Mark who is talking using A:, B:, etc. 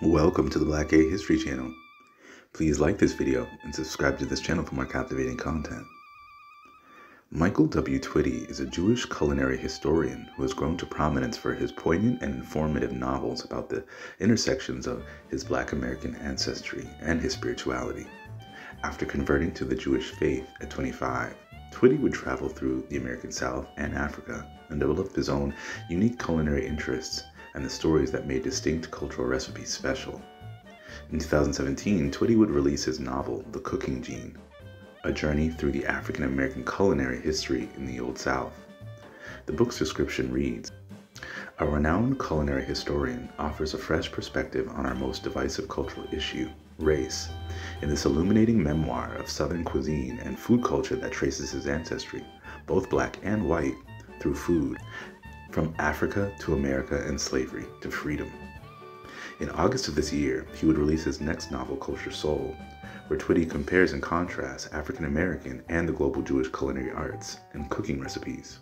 A: Welcome to the Black Gay History Channel. Please like this video and subscribe to this channel for more captivating content. Michael W. Twitty is a Jewish culinary historian who has grown to prominence for his poignant and informative novels about the intersections of his Black American ancestry and his spirituality. After converting to the Jewish faith at 25, Twitty would travel through the American South and Africa and develop his own unique culinary interests and the stories that made distinct cultural recipes special. In 2017, Twitty would release his novel, The Cooking Gene, a journey through the African American culinary history in the Old South. The book's description reads A renowned culinary historian offers a fresh perspective on our most divisive cultural issue, race, in this illuminating memoir of Southern cuisine and food culture that traces his ancestry, both black and white, through food from Africa to America and slavery to freedom. In August of this year, he would release his next novel, Koshersoul, where Twitty compares and contrasts African American and the global Jewish culinary arts and cooking recipes.